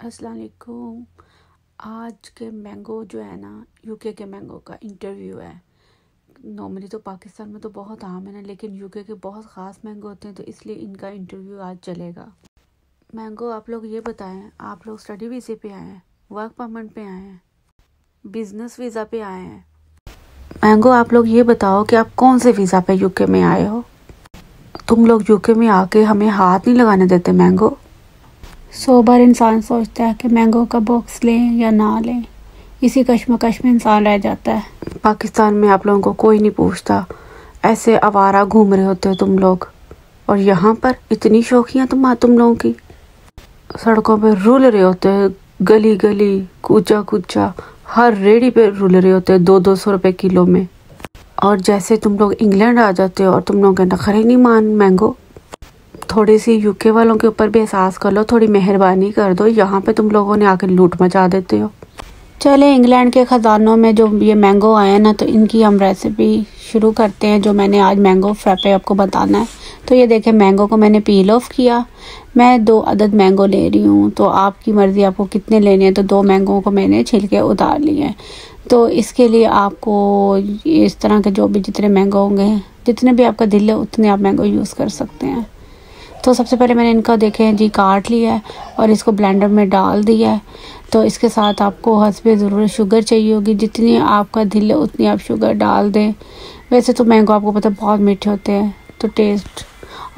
अस्सलाम वालेकुम आज के मैंगो जो है ना यूके के मैंगो का इंटरव्यू है। नॉर्मली तो पाकिस्तान में तो बहुत आम है ना, लेकिन यूके के बहुत ख़ास मैंगो होते हैं तो इसलिए इनका इंटरव्यू आज चलेगा। मैंगो आप लोग ये बताएँ, आप लोग स्टडी वीज़े पे आए हैं? वर्क परमिट पे आए हैं? बिज़नेस वीज़ा पे आए हैं? मैंगो आप लोग ये बताओ कि आप कौन से वीज़ा पे यूके में आए हो? तुम लोग यूके में आके हमें हाथ नहीं लगाने देते मैंगो सौ बार इंसान सोचता है कि मैंगो का बॉक्स लें या ना लें। इसी कश्मकश में इंसान रह जाता है। पाकिस्तान में आप लोगों को कोई नहीं पूछता, ऐसे आवारा घूम रहे होते हो तुम लोग। और यहाँ पर इतनी शौकियाँ तुम तुम लोगों की। सड़कों पर रुल रहे होते हैं, गली गली, कूचा कूचा, हर रेडी पे रुल रहे होते हैं, दो दो सौ रुपये किलो में। और जैसे तुम लोग इंग्लैंड आ जाते हो और तुम लोग के नखरे नहीं मान मैंगो थोड़ी सी यूके वालों के ऊपर भी एहसास कर लो, थोड़ी मेहरबानी कर दो, यहाँ पे तुम लोगों ने आके लूट मचा देते हो। चले, इंग्लैंड के ख़जानों में जो ये मैंगो आए ना तो इनकी हम रेसिपी शुरू करते हैं, जो मैंने आज मैंगो फ्रैपे आपको बताना है। तो ये देखें मैंगो को मैंने पील ऑफ़ किया। मैं दो अदद मैंगो ले रही हूँ तो आपकी मर्ज़ी, आपको कितने लेने हैं तो दो मैंगो को मैंने छिलके उतार लिए हैं। तो इसके लिए आपको इस तरह के जो भी जितने मैंगो होंगे, जितने भी आपका दिल है, उतने आप मैंगो यूज़ कर सकते हैं। तो सबसे पहले मैंने इनका देखे जी, काट लिया है और इसको ब्लेंडर में डाल दिया है। तो इसके साथ आपको हंसबे ज़रूरत शुगर चाहिए होगी। जितनी आपका दिल है, उतनी आप शुगर डाल दें। वैसे तो मैंगो आपको पता बहुत मीठे होते हैं तो टेस्ट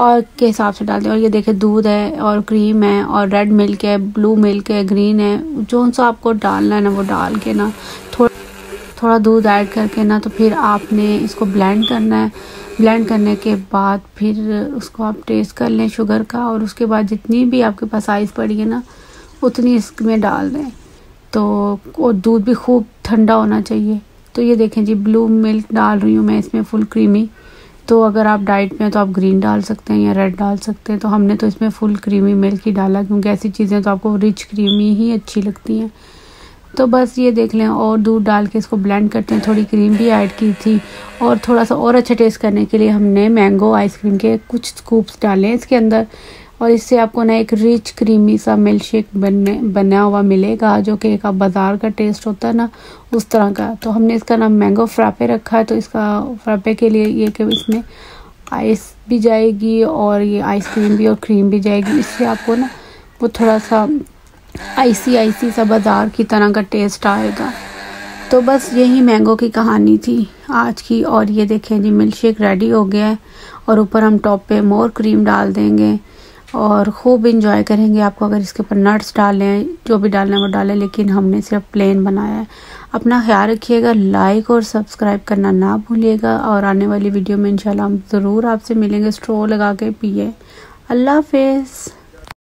और के हिसाब से डाल दें। और ये देखें, दूध है और क्रीम है और रेड मिल्क है ब्लू मिल्क है ग्रीन है, जो सा आपको डालना है ना, वो डाल के ना थोड़ा थोड़ा दूध ऐड करके ना तो फिर आपने इसको ब्लेंड करना है। ब्लेंड करने के बाद फिर उसको आप टेस्ट कर लें शुगर का, और उसके बाद जितनी भी आपके पास आइस पड़ी है ना, उतनी इसमें डाल दें। तो और दूध भी खूब ठंडा होना चाहिए। तो ये देखें जी ब्लू मिल्क डाल रही हूँ मैं इसमें फुल क्रीमी तो अगर आप डाइट में हैं तो आप ग्रीन डाल सकते हैं या रेड डाल सकते हैं। तो हमने तो इसमें फुल क्रीमी मिल्क ही डाला, क्योंकि ऐसी चीज़ें तो आपको रिच क्रीमी ही अच्छी लगती हैं। तो बस ये देख लें, और दूध डाल के इसको ब्लेंड करते हैं। थोड़ी क्रीम भी ऐड की थी, और थोड़ा सा और अच्छा टेस्ट करने के लिए हमने मैंगो आइसक्रीम के कुछ स्कूप्स डाले हैं इसके अंदर। और इससे आपको ना एक रिच क्रीमी सा मिल्क शेक बनने, बना हुआ मिलेगा, जो कि एक बाज़ार का टेस्ट होता है ना, उस तरह का। तो हमने इसका नाम मैंगो फ्रापे रखा है तो इसका फ्रापे के लिए ये कि इसमें आइस भी जाएगी, और ये आइसक्रीम भी और क्रीम भी जाएगी। इससे आपको ना वो थोड़ा सा आईसी आईसी सा बाज़ार की तरह का टेस्ट आएगा तो बस यही मैंगो की कहानी थी। आज की और ये देखें जी मिल्क शेक रेडी हो गया है और ऊपर हम टॉप पे मोर क्रीम डाल देंगे और खूब इंजॉय करेंगे। आपको अगर इसके ऊपर नट्स डालें, जो भी डालना है वो डालें, लेकिन हमने सिर्फ़ प्लेन बनाया है। अपना ख्याल रखिएगा लाइक और सब्सक्राइब करना ना भूलिएगा और आने वाली वीडियो में इंशाल्लाह हम ज़रूर आपसे मिलेंगे। स्ट्रो लगा के पिए। अल्लाह हाफिज़।